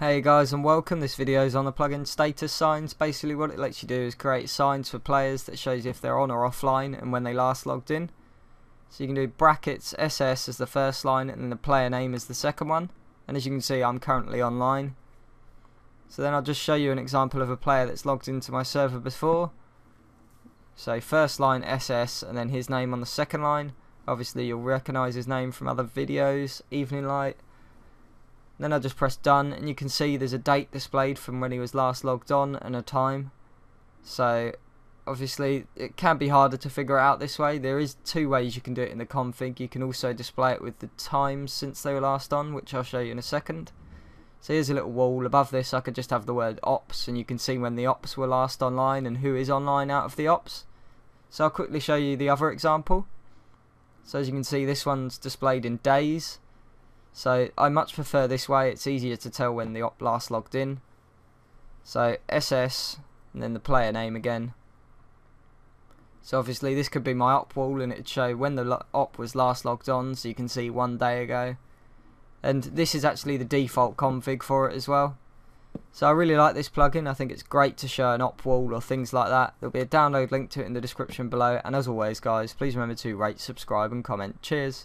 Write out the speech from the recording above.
Hey guys and welcome, this video is on the plugin status signs. Basically what it lets you do is create signs for players that shows if they're on or offline and when they last logged in. So you can do brackets SS as the first line and then the player name as the second one. And as you can see I'm currently online. So then I'll just show you an example of a player that's logged into my server before. So first line SS and then his name on the second line. Obviously you'll recognise his name from other videos, Evening Light. Then I just press done and you can see there's a date displayed from when he was last logged on and a time. So obviously it can be harder to figure out this way. There is two ways you can do it in the config. You can also display it with the times since they were last on, which I'll show you in a second. So here's a little wall. Above this I could just have the word ops and you can see when the ops were last online and who is online out of the ops. So I'll quickly show you the other example. So as you can see this one's displayed in days so I much prefer this way, it's easier to tell when the op last logged in. So SS and then the player name again. So obviously this could be my op wall and it'd show when the op was last logged on so you can see one day ago. And this is actually the default config for it as well. So I really like this plugin, I think it's great to show an op wall or things like that. There'll be a download link to it in the description below and as always guys please remember to rate, subscribe and comment. Cheers!